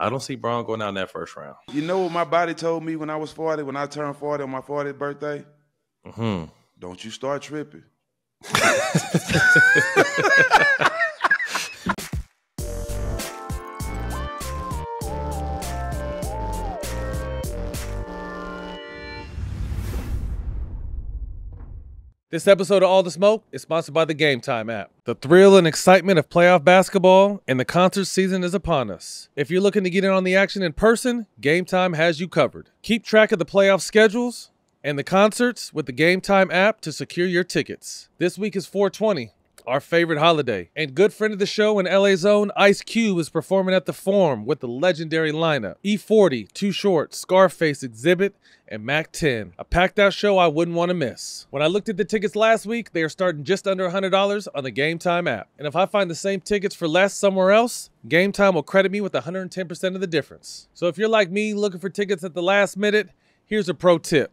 I don't see Bron going out in that first round. You know what my body told me when I was 40, when I turned 40 on my 40th birthday? Mm-hmm. Don't you start tripping. This episode of All the Smoke is sponsored by the Game Time app. The thrill and excitement of playoff basketball and the concert season is upon us. If you're looking to get in on the action in person, Game Time has you covered. Keep track of the playoff schedules and the concerts with the Game Time app to secure your tickets. This week is 420, our favorite holiday. And good friend of the show in LA Zone, Ice Cube, is performing at the Forum with the legendary lineup E40, Too Short, Scarface Xzibit, and Mack 10. A packed out show I wouldn't want to miss. When I looked at the tickets last week, they are starting just under $100 on the Game Time app. And if I find the same tickets for less somewhere else, Game Time will credit me with 110% of the difference. So if you're like me looking for tickets at the last minute, here's a pro tip.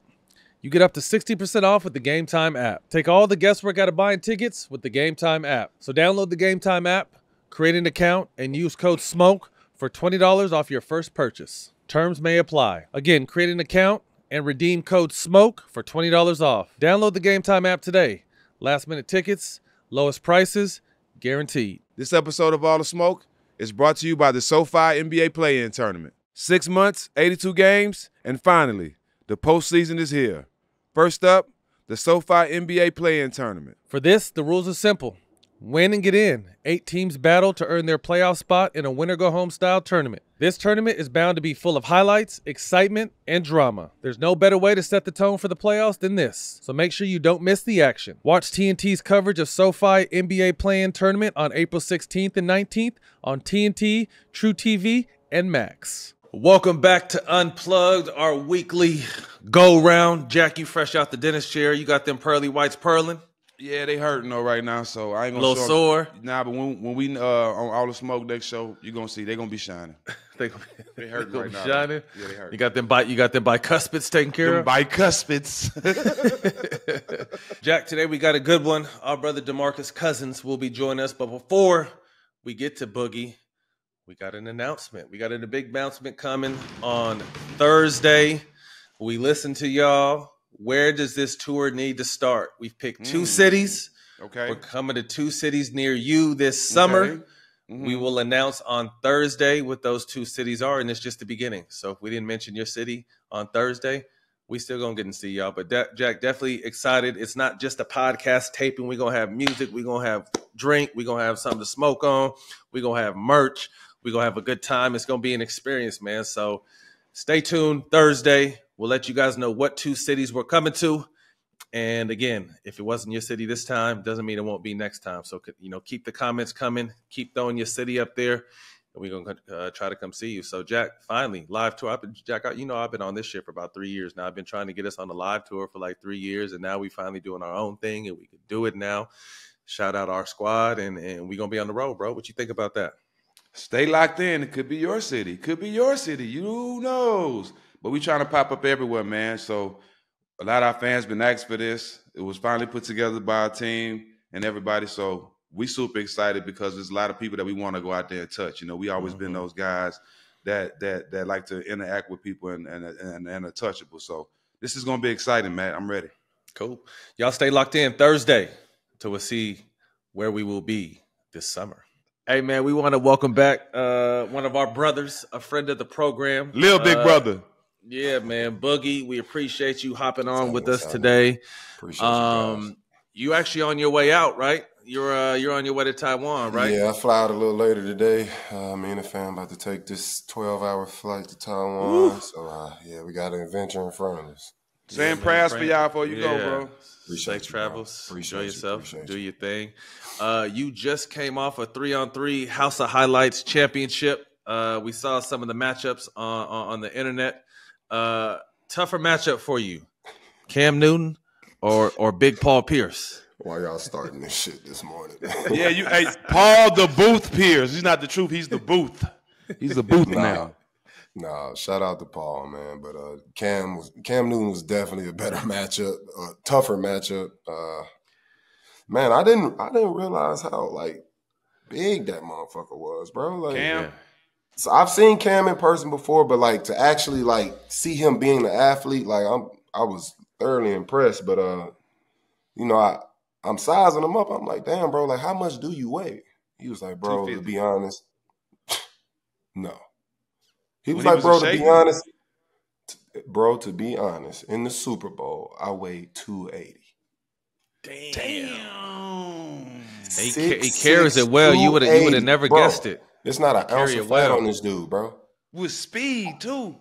You get up to 60% off with the Game Time app. Take all the guesswork out of buying tickets with the Game Time app. So download the Game Time app, create an account, and use code SMOKE for $20 off your first purchase. Terms may apply. Again, create an account and redeem code SMOKE for $20 off. Download the Game Time app today. Last minute tickets, lowest prices, guaranteed. This episode of All the Smoke is brought to you by the SoFi NBA Play In Tournament. Six months, 82 games, and finally, the postseason is here. First up, the SoFi NBA Play In Tournament. For this, the rules are simple. Win and get in. Eight teams battle to earn their playoff spot in a winner go home style tournament. This tournament is bound to be full of highlights, excitement, and drama. There's no better way to set the tone for the playoffs than this, so make sure you don't miss the action. Watch TNT's coverage of SoFi NBA Play In Tournament on April 16th and 19th on TNT, truTV, and Max. Welcome back to Unplugged, our weekly go round. Jack, you fresh out the dentist chair. You got them pearly whites purling. Yeah, they hurting though right now, so I ain't gonna A Little show- sore? Nah, but when when we uh on all the smoke next show, you gonna see they gonna be shining. They, They hurting gonna right be now. shining. Yeah, they hurting. You got them bi- you got them bicuspids taken care Them of. bicuspids. Jack, today we got a good one. Our brother Demarcus Cousins will be joining us, but before we get to Boogie, we got an announcement. We got a big announcement coming on Thursday. We listen to y'all. Where does this tour need to start? We've picked two Mm. cities. okay. We're coming to two cities near you this summer. Okay. Mhm. We will announce on Thursday what those two cities are, and it's just the beginning. So if we didn't mention your city on Thursday, we still gonna get and see y'all. But De- Jack, definitely excited. It's not just a podcast taping. We're gonna have music. We're gonna have drink. We're gonna have something to smoke on. We're gonna have merch. We're gonna have a good time. It's gonna be an experience, man. So stay tuned Thursday. We'll let you guys know what two cities we're coming to. And again, if it wasn't your city this time, doesn't mean it won't be next time. So you know, keep the comments coming. Keep throwing your city up there, and we're gonna uh, try to come see you. So Jack, finally live tour. I've been, Jack, you know, I've been on this shit for about three years now. I've been trying to get us on the live tour for like three years, and now we finally doing our own thing, and we can do it now. Shout out our squad, and and we gonna be on the road, bro. What you think about that? Stay locked in. It could be your city. Could be your city. You knows. But we trying to pop up everywhere, man. So a lot of our fans been asked for this. It was finally put together by our team and everybody. So we super excited because there's a lot of people that we want to go out there and touch. You know, we always been Mhm. those guys that that that like to interact with people and and and, and are touchable. So this is gonna be exciting, man. I'm ready. Cool. Y'all stay locked in Thursday till we see where we will be this summer. Hey man, we want to welcome back uh, one of our brothers, a friend of the program, Lil Big Uh, Brother. Yeah, man, Boogie. We appreciate you hopping on with us today. Appreciate you guys. Um, you actually on your way out, right? You're uh, you're on your way to Taiwan, right? Yeah, I fly out a little later today. Uh, me and the fam about to take this 12 hour flight to Taiwan. So, uh, yeah, we got an adventure in front of us. Saying man, prayers for y'all before you go, bro. Appreciate Safe you, travels. Appreciate Enjoy yourself. appreciate Do you. your thing. Uh, you just came off a three on three House of Highlights championship. Uh, we saw some of the matchups on, on, on the internet. Uh, tougher matchup for you, Cam Newton or or Big Paul Pierce. Why y'all starting this shit this morning? Yeah, you hey Paul the Booth Pierce. He's not the truth, he's the booth. He's the booth now. Nah. Shout out to Paul, man. But uh, Cam was Cam Newton was definitely a better matchup, a tougher matchup. Uh, man, I didn't I didn't realize how like big that motherfucker was, bro. Like, Cam? Yeah. So I've seen Cam in person before, but like to actually like see him being an athlete, like I'm I was thoroughly impressed. But uh, you know, I I'm sizing him up. I'm like, damn, bro, like how much do you weigh? He was like, bro, to be honest, no. He was when like, he was bro, to be honest, bro, to be honest, in the Super Bowl, I weighed 280. Damn. Damn. Six, he, he carries six, it well. You would have you would have never bro, guessed it. It's not an ounce of fat well. on this dude, bro. With speed too.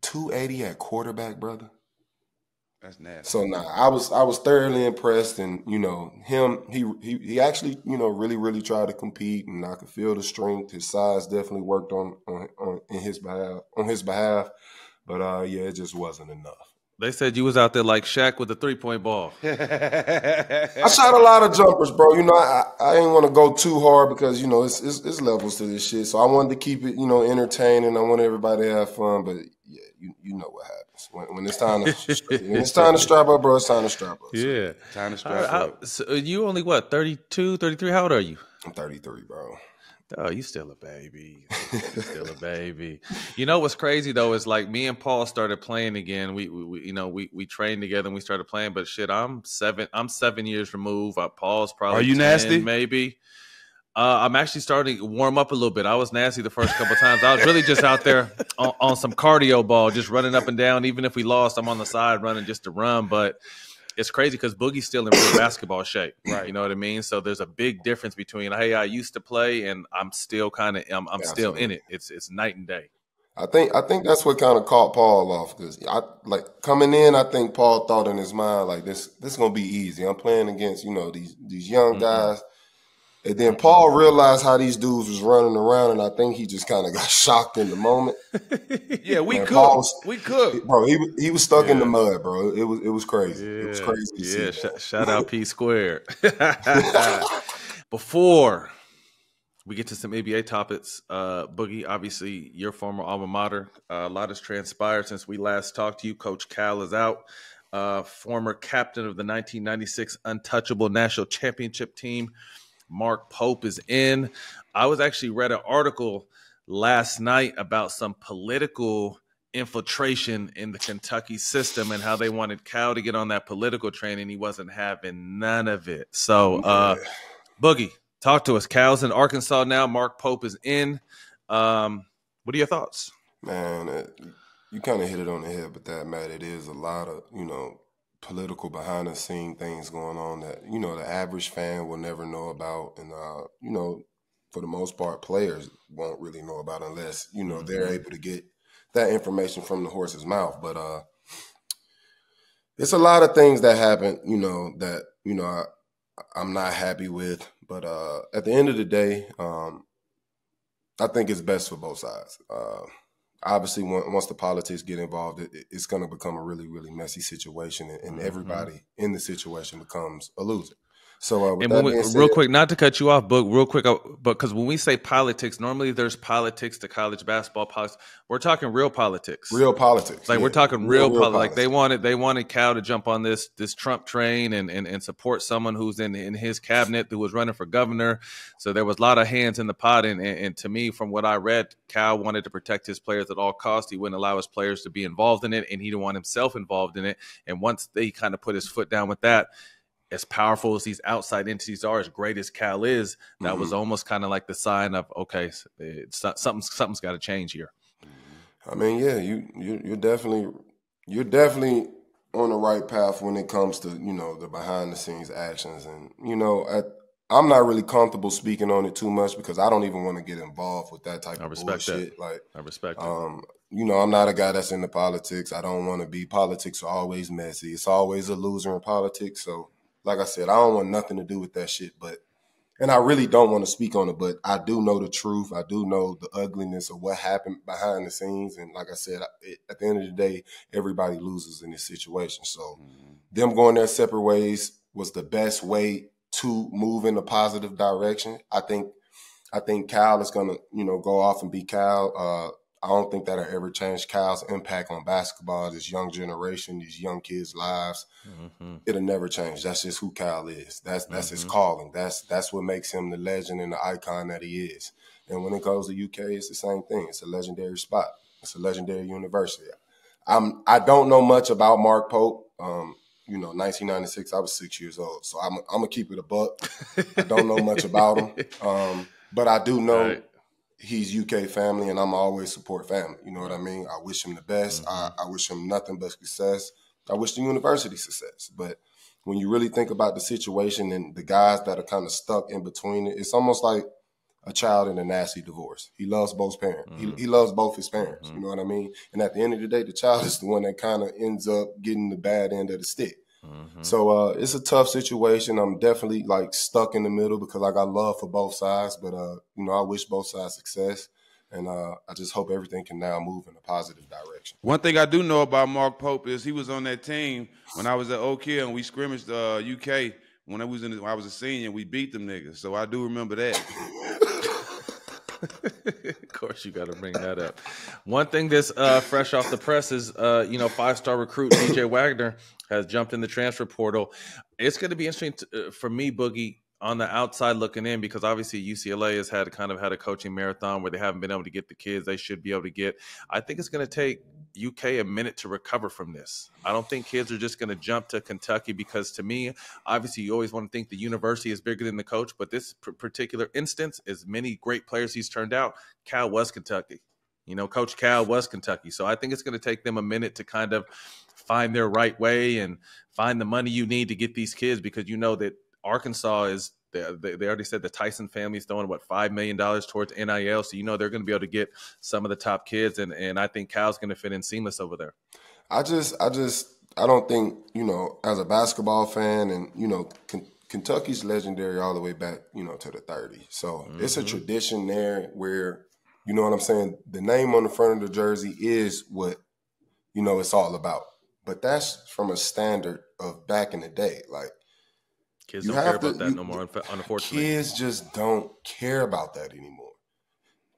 280 at quarterback, brother. That's nasty. So nah, I was I was thoroughly impressed, and you know him. He he he actually you know really really tried to compete, and I could feel the strength. His size definitely worked on on, on in his behalf on his behalf, but uh yeah, it just wasn't enough. They said you was out there like Shaq with a three point ball. I shot a lot of jumpers, bro. You know, I, I didn't want to go too hard because you know it's, it's, it's levels to this shit. So I wanted to keep it, you know, entertaining. I want everybody to have fun, but yeah, you you know what happens when, when it's time to when it's time to strap up, bro. It's time to strap up. So. Yeah, time to strap up. So you only what 32, 33? How old are you? I'm thirty three, bro. Oh, you still a baby. You still a baby. You know what's crazy though is like me and Paul started playing again. We, we, you know, we we trained together and we started playing. But shit, I'm seven. I'm seven years removed. Uh, Paul's probably. Are you 10, nasty? Maybe. Uh, I'm actually starting to warm up a little bit. I was nasty the first couple times. I was really just out there on, on some cardio ball, just running up and down. Even if we lost, I'm on the side running just to run. But it's crazy because Boogie's still in real basketball shape. Right. You know what I mean? So there's a big difference between hey, I used to play and I'm still kind of I'm, I'm still in it. It's it's night and day. I think I think that's what kind of caught Paul off because I like coming in. I think Paul thought in his mind like this this is gonna be easy. I'm playing against you know these these young mm-hmm. guys and then Paul realized how these dudes was running around, and I think he just kind of got shocked in the moment. yeah, we could. Was, we could, bro. He he was stuck yeah. in the mud, bro. It was it was crazy. Yeah. It was crazy. yeah, sh- shout out P Squared. Before we get to some ABA topics, uh, Boogie, obviously your former alma mater. Uh, a lot has transpired since we last talked to you. Coach Cal is out. Uh, former captain of the 1996 Untouchable National Championship team. Mark Pope is in. I was actually read an article last night about some political infiltration in the Kentucky system and how they wanted Cal to get on that political train and he wasn't having none of it. So, uh, Boogie, talk to us. Cal's in Arkansas now. Mark Pope is in. Um, what are your thoughts? Man, it, you kind of hit it on the head with that, Matt. It is a lot of, you know, political behind the scene things going on that you know the average fan will never know about and uh you know for the most part players won't really know about unless you know they're mm-hmm. able to get that information from the horse's mouth. But uh it's a lot of things that happen you know that you know I, i'm not happy with. But uh at the end of the day um i think it's best for both sides. Uh obviously once the politics get involved, it, it's going to become a really, really messy situation, and, and mm-hmm. everybody in the situation becomes a loser. So, uh, and we, said, real quick, not to cut you off, but real quick, uh, but because when we say politics, normally there's politics to college basketball politics. We're talking real politics, real politics. Like yeah. we're talking real, real, real politics. Like they wanted, they wanted Cal to jump on this this Trump train and and, and support someone who's in in his cabinet who was running for governor. So there was a lot of hands in the pot, and, and, and to me, from what I read, Cal wanted to protect his players at all costs. He wouldn't allow his players to be involved in it, and he didn't want himself involved in it. And once they kind of put his foot down with that as powerful as these outside entities are, as great as Cal is, that mm-hmm. was almost kind of like the sign of okay, something something's got to change here. I mean, yeah, you you are definitely you're definitely on the right path when it comes to you know the behind the scenes actions, and you know at, I'm not really comfortable speaking on it too much because I don't even want to get involved with that type I of bullshit. That. Like I respect. Um, you know, I'm not a guy that's into politics. I don't want to be. Politics are always messy. It's always a loser in politics. So like I said, I don't want nothing to do with that shit. But and I really don't want to speak on it, but I do know the truth. I do know the ugliness of what happened behind the scenes. And like I said, at the end of the day, everybody loses in this situation. So mm-hmm. them going their separate ways was the best way to move in a positive direction. I think I think Cal is gonna, you know, go off and be Cal. Uh, I don't think that'll ever change Cal's impact on basketball, this young generation, these young kids' lives. Mm-hmm. It'll never change. That's just who Kyle is. That's that's mm-hmm. his calling. That's that's what makes him the legend and the icon that he is. And when it goes to UK, it's the same thing. It's a legendary spot. It's a legendary university. I'm I don't know much about Mark Pope. Um, you know, 1996, I was six years old, so I'm I'm gonna keep it a buck. I don't know much about him, um, but I do know right. He's UK family, and I'm always support family. You know what I mean? I wish him the best. Mm-hmm. I, I wish him nothing but success. I wish the university success, but when you really think about the situation and the guys that are kind of stuck in between it, it's almost like a child in a nasty divorce. He loves both parents. Mm-hmm. He, he loves both his parents. Mm-hmm. You know what I mean? And at the end of the day, the child is the one that kind of ends up getting the bad end of the stick. Mm-hmm. So uh, it's a tough situation. I'm definitely like stuck in the middle because I got love for both sides, but uh, you know I wish both sides success, and uh, I just hope everything can now move in a positive direction. One thing I do know about Mark Pope is he was on that team when I was at Oak Hill and we scrimmaged UK uh, when I was in when I was a senior. We beat them niggas, so I do remember that. of course, you got to bring that up. One thing that's uh, fresh off the press is, uh, you know, five star recruit DJ Wagner has jumped in the transfer portal. It's going to be interesting to, uh, for me, Boogie, on the outside looking in because obviously UCLA has had kind of had a coaching marathon where they haven't been able to get the kids they should be able to get. I think it's going to take UK a minute to recover from this. I don't think kids are just going to jump to Kentucky because to me, obviously you always want to think the university is bigger than the coach, but this particular instance, as many great players he's turned out, Cal was Kentucky. You know, Coach Cal was Kentucky. So I think it's going to take them a minute to kind of find their right way and find the money you need to get these kids because you know that Arkansas is they, they already said the Tyson family is throwing what five million dollars towards NIL, so you know they're going to be able to get some of the top kids, and and I think Cal's going to fit in seamless over there. I just, I just, I don't think you know, as a basketball fan, and you know, K- Kentucky's legendary all the way back, you know, to the 30s. So mm-hmm. it's a tradition there where, you know what I'm saying. The name on the front of the jersey is what you know it's all about. But that's from a standard of back in the day. Like kids don't care to, about that you, no more. Unfortunately, kids just don't care about that anymore.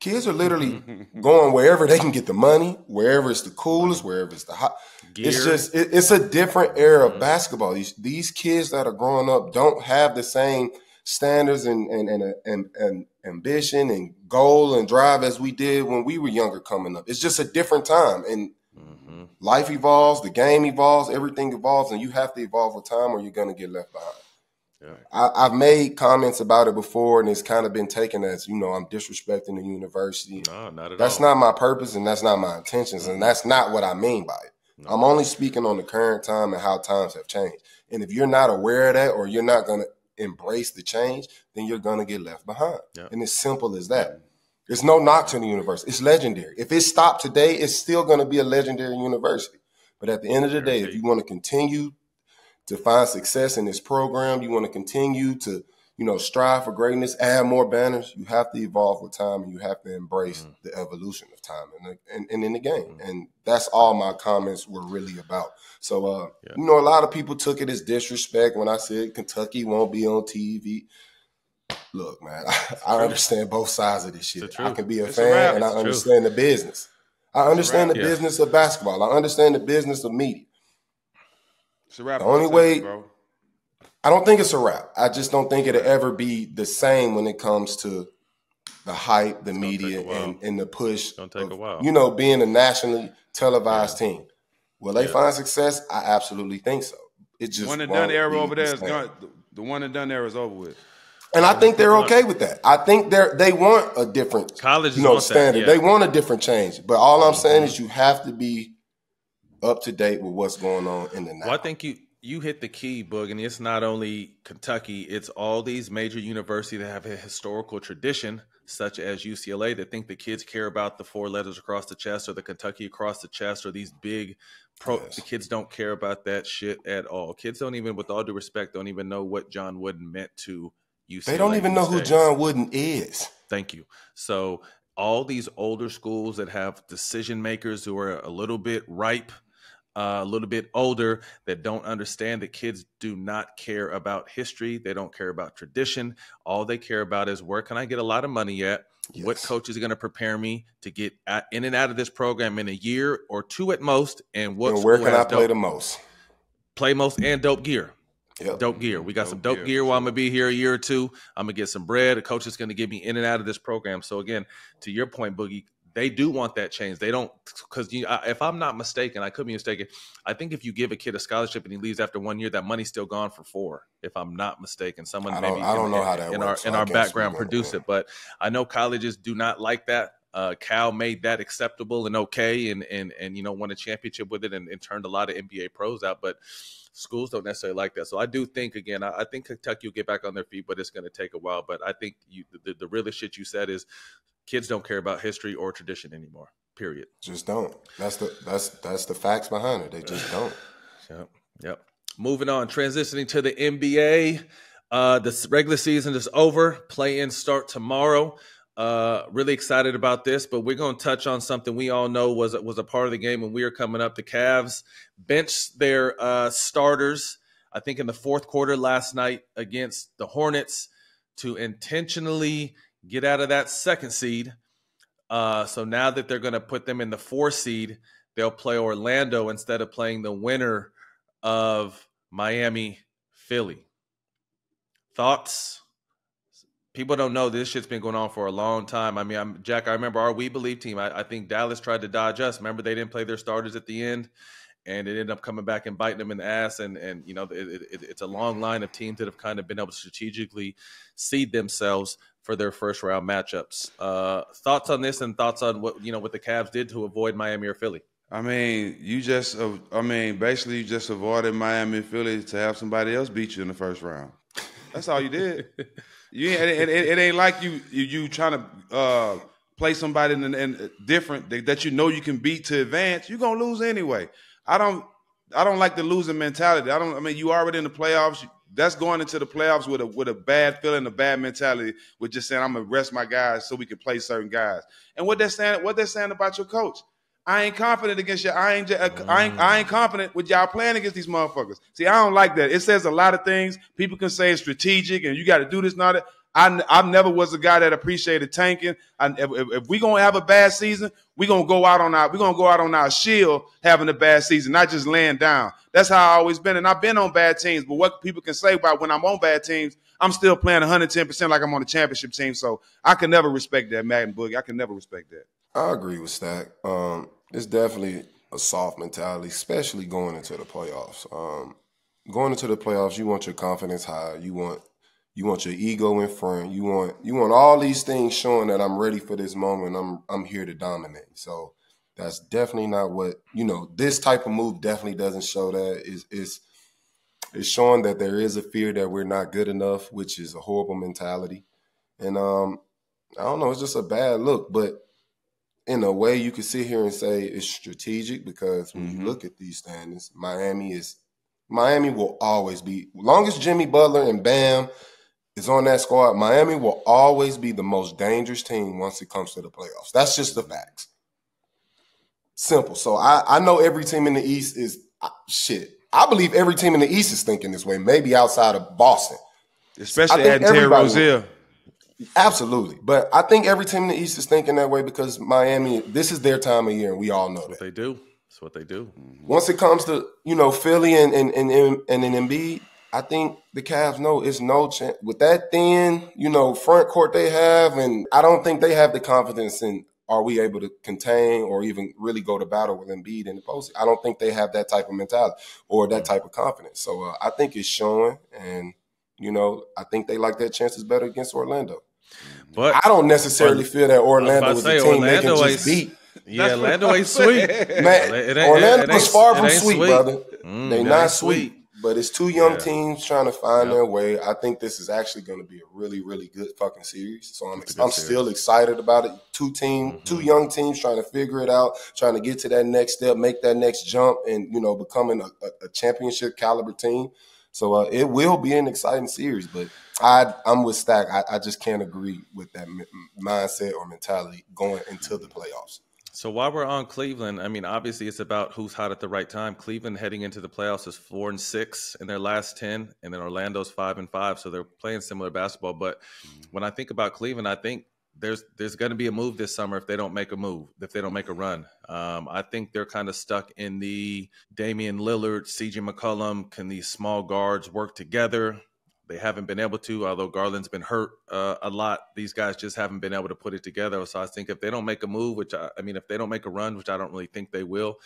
Kids are literally going wherever they can get the money, wherever it's the coolest, wherever it's the hot. Gear. It's just it, it's a different era of mm-hmm. basketball. These these kids that are growing up don't have the same standards and and and, and, and ambition and goal and drive as we did when we were younger coming up. It's just a different time and life evolves, the game evolves, everything evolves, and you have to evolve with time or you're going to get left behind. Yeah. I, have made comments about it before, and it's kind of been taken as you know I'm disrespecting the university. No, not at that's all. not my purpose, and that's not my intentions, and that's not what I mean by it. No. I'm only speaking on the current time and how times have changed. And if you're not aware of that, or you're not going to embrace the change, then you're going to get left behind. Yeah. And it's simple as that. There's no knock to the university. It's legendary. If it stopped today, it's still going to be a legendary university. But at the end of the day, if you want to continue to find success in this program, you want to continue to, you know, strive for greatness, add more banners, you have to evolve with time and you have to embrace mm-hmm. the evolution of time and, and, and, in the game. Mm-hmm. And that's all my comments were really about. So, uh, yeah. you know, a lot of people took it as disrespect when I said Kentucky won't be on TV look, man, I, I understand both sides of this shit. I can be a it's fan a and I understand the business. I understand the yeah. business of basketball. I understand the business of media. It's a wrap. The only way, bro. I don't think it's a wrap. I just don't think it'll ever be the same when it comes to the hype, the it's media, and, and the push. It's gonna take of, a while. You know, being a nationally televised yeah. team. Will they yeah. find success? I absolutely think so. It just the one and done era over there is gone. The one and done era is over with. And I think they're okay with that. I think they're they want a different college, you know, standard. Yeah. They want a different change. But all I'm mm-hmm. saying is you have to be up to date with what's going on in the now. Well, I think you you hit the key, Boog, and it's not only Kentucky; it's all these major universities that have a historical tradition, such as UCLA, that think the kids care about the four letters across the chest or the Kentucky across the chest or these big. Pro, yes. The kids don't care about that shit at all. Kids don't even, with all due respect, don't even know what John Wooden meant to UCLA. They don't even know who John Wooden is. Thank you. So all these older schools that have decision makers who are a little bit ripe, uh, a little bit older, that don't understand that kids do not care about history. They don't care about tradition. All they care about is where can I get a lot of money at? Yes. What coach is going to prepare me to get in and out of this program in a year or two at most? And what and where can I play dope, the most? Play most and dope gear. Yep. Dope gear. We got dope some dope gear, gear while I'm gonna be here a year or two. I'm gonna get some bread. The coach is gonna get me in and out of this program. So again, to your point, Boogie, they do want that change. They don't because if I'm not mistaken, I could be mistaken. I think if you give a kid a scholarship and he leaves after one year, that money's still gone for four. If I'm not mistaken, someone maybe I don't in, know how that in works, our in our background produce it, but I know colleges do not like that. Uh, Cal made that acceptable and okay, and and and you know won a championship with it, and, and turned a lot of NBA pros out, but schools don't necessarily like that. So I do think again, I, I think Kentucky will get back on their feet, but it's going to take a while. But I think you, the, the realest shit you said is kids don't care about history or tradition anymore. Period. Just don't. That's the that's that's the facts behind it. They just don't. yep. Yep. Moving on, transitioning to the NBA. Uh, the regular season is over. Play in start tomorrow. Uh, really excited about this, but we're going to touch on something we all know was was a part of the game when we were coming up. The Cavs bench their uh, starters, I think, in the fourth quarter last night against the Hornets to intentionally get out of that second seed. Uh, so now that they're going to put them in the four seed, they'll play Orlando instead of playing the winner of Miami, Philly. Thoughts? People don't know this shit's been going on for a long time. I mean, I'm Jack. I remember our We Believe team. I, I think Dallas tried to dodge us. Remember, they didn't play their starters at the end, and it ended up coming back and biting them in the ass. And and you know, it, it, it's a long line of teams that have kind of been able to strategically seed themselves for their first round matchups. Uh, thoughts on this and thoughts on what you know what the Cavs did to avoid Miami or Philly. I mean, you just, I mean, basically, you just avoided Miami and Philly to have somebody else beat you in the first round. That's all you did. you it, it, it, ain't like you you, you trying to uh, play somebody in, in different that, that you know you can beat to advance. You're gonna lose anyway. I don't I don't like the losing mentality. I don't. I mean, you already in the playoffs that's going into the playoffs with a with a bad feeling, a bad mentality, with just saying I'm gonna rest my guys so we can play certain guys. And what they're saying, what they're saying about your coach, I ain't confident against you. I ain't, I ain't, I ain't confident with y'all playing against these motherfuckers. See, I don't like that. It says a lot of things. People can say it's strategic and you got to do this, not that. I, I never was a guy that appreciated tanking. I, if, if we gonna have a bad season, we gonna go out on our we gonna go out on our shield having a bad season, not just laying down. That's how I always been, and I've been on bad teams. But what people can say about when I'm on bad teams, I'm still playing 110 percent like I'm on a championship team. So I can never respect that, Madden Boogie. I can never respect that. I agree with Stack. Um, it's definitely a soft mentality, especially going into the playoffs. Um, going into the playoffs, you want your confidence high. You want you want your ego in front. You want you want all these things showing that I'm ready for this moment. I'm I'm here to dominate. So that's definitely not what you know. This type of move definitely doesn't show that. Is is it's showing that there is a fear that we're not good enough, which is a horrible mentality. And um, I don't know, it's just a bad look. But in a way, you could sit here and say it's strategic because when mm-hmm. you look at these standings, Miami is Miami will always be long as Jimmy Butler and Bam is on that squad, Miami will always be the most dangerous team once it comes to the playoffs. That's just the facts. Simple. So I, I know every team in the East is shit. I believe every team in the East is thinking this way, maybe outside of Boston. Especially adding Terry Rozier. Absolutely. But I think every team in the East is thinking that way because Miami, this is their time of year, and we all know that. They do. That's what they do. Once it comes to, you know, Philly and and and, and an Embiid, I think the Cavs know it's no chance with that thin, you know, front court they have, and I don't think they have the confidence in are we able to contain or even really go to battle with Embiid in the post. I don't think they have that type of mentality or that type of confidence. So uh, I think it's showing, and you know, I think they like their chances better against Orlando. But I don't necessarily feel that Orlando is a team Orlando they can just beat. Yeah, Orlando ain't sweet. Man, Orlando is far from sweet, sweet, brother. Mm, they not sweet. sweet. But it's two young yeah. teams trying to find yep. their way. I think this is actually going to be a really, really good fucking series. So I'm, I'm series. still excited about it. Two team, mm-hmm. two young teams trying to figure it out, trying to get to that next step, make that next jump, and you know, becoming a, a, a championship caliber team. So uh, it will be an exciting series. But I, I'm with Stack. I, I just can't agree with that mindset or mentality going into the playoffs. So while we're on Cleveland, I mean, obviously it's about who's hot at the right time. Cleveland heading into the playoffs is four and six in their last ten, and then Orlando's five and five. So they're playing similar basketball. But when I think about Cleveland, I think there's there's going to be a move this summer if they don't make a move, if they don't make a run. Um, I think they're kind of stuck in the Damian Lillard, CJ McCollum. Can these small guards work together? They haven't been able to, although Garland's been hurt uh, a lot. These guys just haven't been able to put it together. So I think if they don't make a move, which I, I mean, if they don't make a run, which I don't really think they will,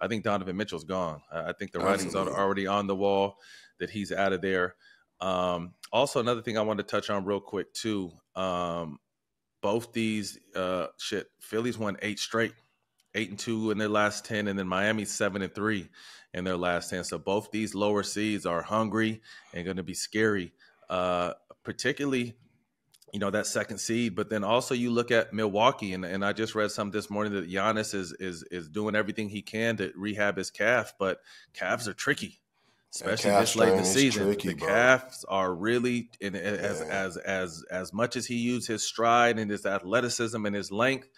I think Donovan Mitchell's gone. I think the writing's Absolutely. already on the wall that he's out of there. Um, also, another thing I want to touch on real quick too. Um, both these uh, shit, Phillies won eight straight, eight and two in their last ten, and then Miami seven and three in their last ten. So both these lower seeds are hungry and going to be scary, uh, particularly you know that second seed. But then also you look at Milwaukee, and, and I just read something this morning that Giannis is is is doing everything he can to rehab his calf, but calves are tricky, especially this late in the season. Tricky, the bro. calves are really in, as as as as much as he used his stride and his athleticism and his length.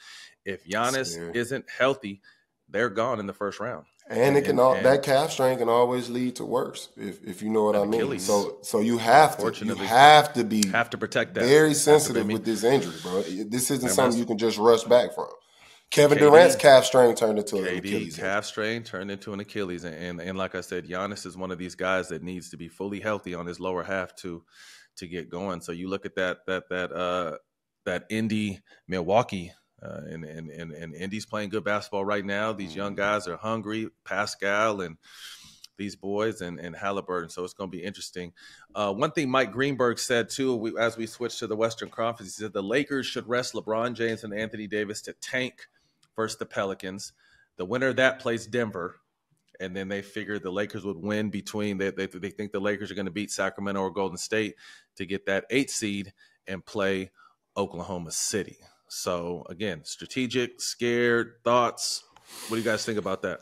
If Giannis isn't healthy, they're gone in the first round. And it can all, and, that calf strain can always lead to worse if, if you know what I mean. Achilles. So so you have to you have to be have to protect that. Very sensitive with this injury, bro. This isn't something you can just rush back from. Kevin KD, Durant's calf strain turned into KD, an Achilles. Calf strain turned into an Achilles, and, and and like I said, Giannis is one of these guys that needs to be fully healthy on his lower half to to get going. So you look at that that that uh that Indy Milwaukee uh, and, and, and, and Indy's playing good basketball right now. These young mm-hmm. guys are hungry. Pascal and these boys and, and Halliburton. So it's going to be interesting. Uh, one thing Mike Greenberg said too, we, as we switch to the Western Conference, he said the Lakers should rest LeBron James and Anthony Davis to tank versus the Pelicans. The winner of that plays Denver. And then they figured the Lakers would win between they, they, they think the Lakers are going to beat Sacramento or Golden State to get that eight seed and play Oklahoma City. So again, strategic, scared, thoughts. What do you guys think about that?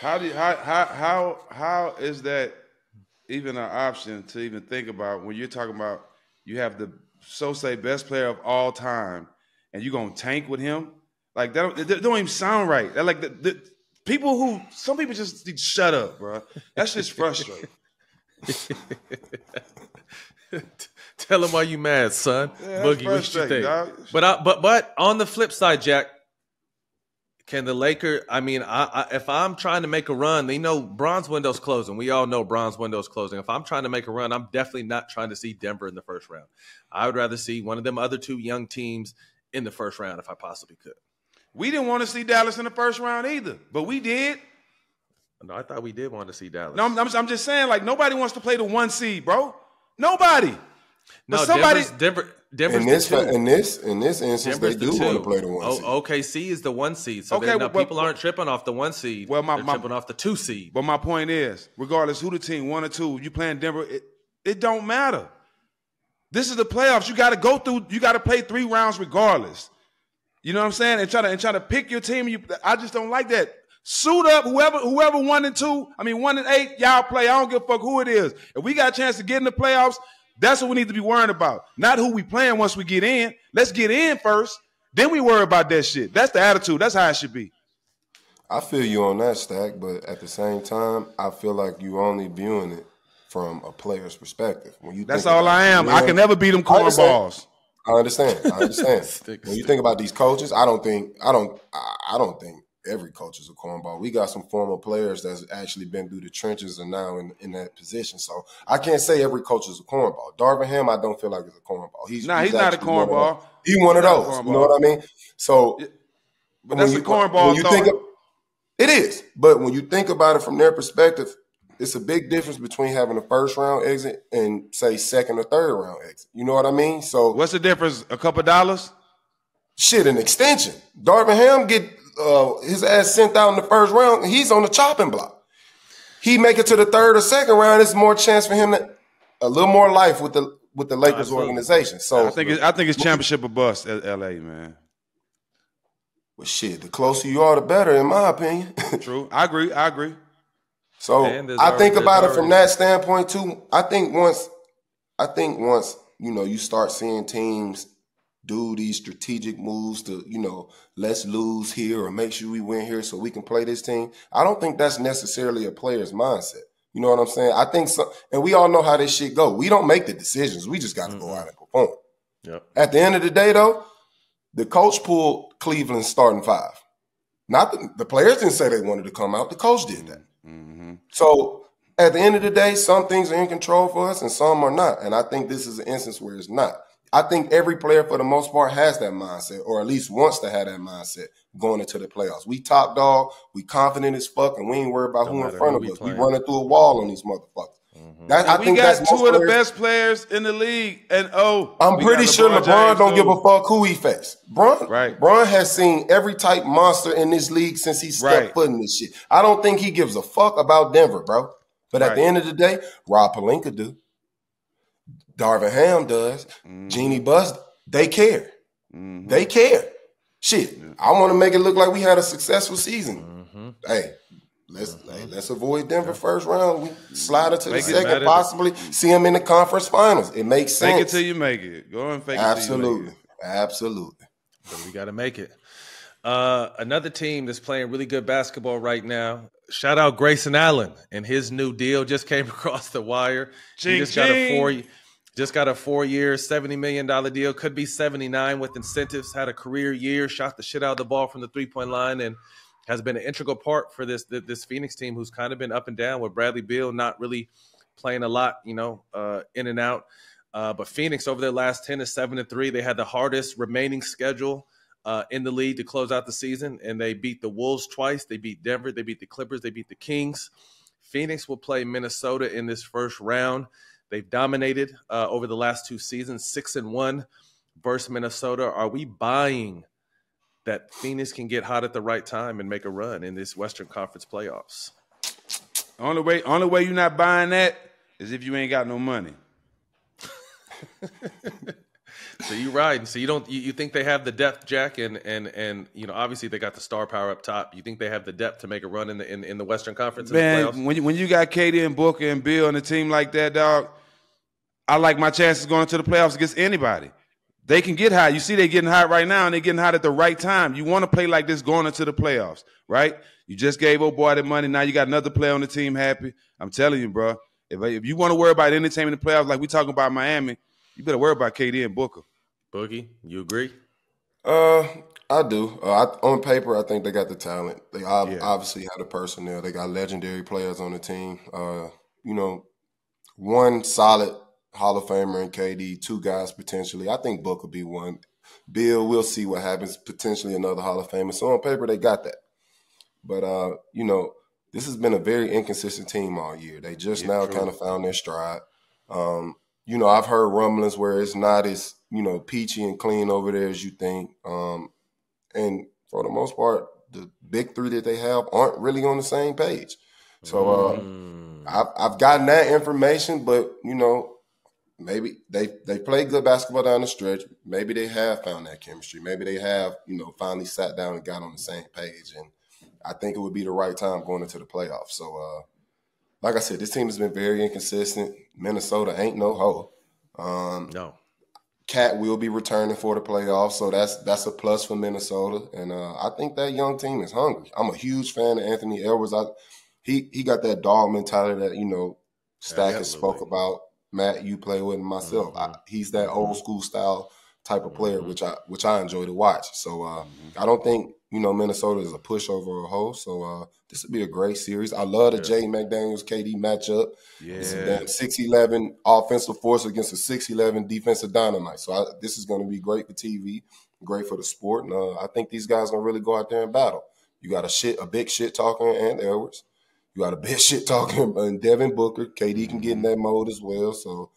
How do you, how how how how is that even an option to even think about when you're talking about you have the so say best player of all time and you're gonna tank with him? Like that, that don't even sound right. That like the, the people who some people just need shut up, bro. That's just frustrating. Tell him why you mad, son. Yeah, Boogie, what you think? But I, but but on the flip side, Jack, can the Laker? I mean, I, I, if I'm trying to make a run, they know Bron's window's closing. We all know Bron's window's closing. If I'm trying to make a run, I'm definitely not trying to see Denver in the first round. I would rather see one of them other two young teams in the first round if I possibly could. We didn't want to see Dallas in the first round either, but we did. No, I thought we did want to see Dallas. No, I'm, I'm just saying, like nobody wants to play the one seed, bro. Nobody. No, but somebody Denver's, Denver, Denver's in this in this in this instance, Denver's they do the want to play the one oh, seed. Oh, OKC is the one seed, so okay, well, people well, aren't tripping off the one seed. Well, my, They're my, tripping off the two seed. But my point is, regardless who the team, one or two, you playing Denver, it, it don't matter. This is the playoffs. You got to go through. You got to play three rounds regardless. You know what I'm saying? And try to and try to pick your team. You, I just don't like that. Suit up, whoever whoever one and two. I mean one and eight. Y'all play. I don't give a fuck who it is. If we got a chance to get in the playoffs, that's what we need to be worrying about. Not who we playing once we get in. Let's get in first. Then we worry about that shit. That's the attitude. That's how it should be. I feel you on that stack, but at the same time, I feel like you only viewing it from a player's perspective. When you That's all I am. I can never beat them cornballs. I understand. I understand. when you think about these coaches, I don't think I don't I don't think every coach is a cornball. We got some former players that's actually been through the trenches and now in, in that position. So I can't say every coach is a cornball. Darvin Ham, I don't feel like is a cornball. He's nah, he's, he's not a cornball. He's one of those. You know what I mean? So, but that's you, a cornball. You think of, it is, but when you think about it from their perspective, it's a big difference between having a first round exit and say second or third round exit. You know what I mean? So what's the difference? A couple dollars? Shit, an extension. Darvin Ham get uh, his ass sent out in the first round, he's on the chopping block. He make it to the third or second round, it's more chance for him to a little more life with the with the Lakers organization. So I think it, I think it's championship or bust at LA, man. Well, shit, the closer you are, the better, in my opinion. True, I agree. I agree. So I think about it from that standpoint too. I think once, I think once you know you start seeing teams do these strategic moves to, you know, let's lose here or make sure we win here so we can play this team. I don't think that's necessarily a player's mindset. You know what I'm saying? I think so, and we all know how this shit go. We don't make the decisions. We just got to mm-hmm. go out and perform. Yep. At the end of the day, though, the coach pulled Cleveland starting five. Not the, the players didn't say they wanted to come out. The coach did that. Mm-hmm. So at the end of the day, some things are in control for us and some are not. And I think this is an instance where it's not. I think every player, for the most part, has that mindset, or at least wants to have that mindset going into the playoffs. We top dog, we confident as fuck, and we ain't worried about Don't who in front of we us. playing. We running through a wall on these motherfuckers. Mhm. That, I we think got that's two most of the best players in the league, and oh, I'm pretty got sure LeBron James, don't give a fuck who he faces. Bron, Right. Bron has seen every type monster in this league since he stepped Right. foot in this shit. I don't think he gives a fuck about Denver, bro. But at the end of the day, Rob Pelinka do. Darvin Ham does. Mm-hmm. Jeanie Buss, they care. Mhm. They care. Shit, I want to make it look like we had a successful season. Mhm. Hey, let's hey, let's avoid Denver first round. We slide into the Make it second, matter. possibly see them in the conference finals. It makes sense. Fake it till you make it. Go and fake it till you Absolutely, make it. absolutely. But we got to make it. Uh, another team that's playing really good basketball right now. Shout out Grayson Allen and his new deal just came across the wire. he Ching, just got a ching. four just got a four year, $70 million deal. Could be 79 with incentives. Had a career year, shot the shit out of the ball from the three point line, and has been an integral part for this this Phoenix team who's kind of been up and down with Bradley Beal not really playing a lot, you know, uh, in and out. Uh, but Phoenix over their last 10 is 7 and 3. They had the hardest remaining schedule uh, in the league to close out the season, and they beat the Wolves twice. They beat Denver, they beat the Clippers, they beat the Kings. Phoenix will play Minnesota in this first round. They've dominated uh, over the last two seasons, six and one versus Minnesota. Are we buying that Phoenix can get hot at the right time and make a run in this Western Conference playoffs? Only way, only way you're not buying that is if you ain't got no money. So you riding. So you don't you, you think they have the depth, Jack, and and and you know obviously they got the star power up top. You think they have the depth to make a run in the in, in the Western Conference in the playoffs? Man, when you, when you got KD and Booker and Beal and a team like that, dog, I like my chances going to the playoffs against anybody. They can get hot. You see, they're getting hot right now, and they're getting hot at the right time. You want to play like this going into the playoffs, right? You just gave old boy the money. Now you got another player on the team happy. I'm telling you, bro. If, if you want to worry about entertainment in the playoffs, like we talking about Miami, you better worry about KD and Booker. Boogie, you agree? Uh, I do. Uh, I, on paper, I think they got the talent. They ob- Yeah. obviously have the personnel. They got legendary players on the team. Uh, you know, one solid Hall of Famer in KD, two guys potentially. I think Book will be one. Beal, we'll see what happens. Potentially another Hall of Famer. So on paper, they got that. But uh, you know, this has been a very inconsistent team all year. They just Yeah, now true. kind of found their stride. Um, you know, I've heard rumblings where it's not as you know peachy and clean over there as you think. Um, and for the most part, the big three that they have aren't really on the same page. So uh, Mm. I've I've gotten that information, but you know, maybe they they play good basketball down the stretch. Maybe they have found that chemistry. Maybe they have you know finally sat down and got on the same page. And I think it would be the right time going into the playoffs. So, uh, like I said, this team has been very inconsistent. Minnesota ain't no hoe. Um, No. KAT will be returning for the playoffs, so that's that's a plus for Minnesota. And uh, I think that young team is hungry. I'm a huge fan of Anthony Edwards. I, he he got that dog mentality that you know Stack has spoke about. Matt, you play with myself. I, he's that old school style type of player, which I which I enjoy to watch. So uh, I don't think you know Minnesota is a pushover a hoe. So uh, this would be a great series. I love the Jay McDaniels KD matchup. It's a Yeah. damn 6'11 offensive force against a 6'11 defensive dynamite. So I, this is going to be great for TV, great for the sport. And uh, I think these guys going to really go out there and battle. You got a shit, a big shit talking and Edwards. You got a big shit talking and Devin Booker. KD can get in that mode as well. So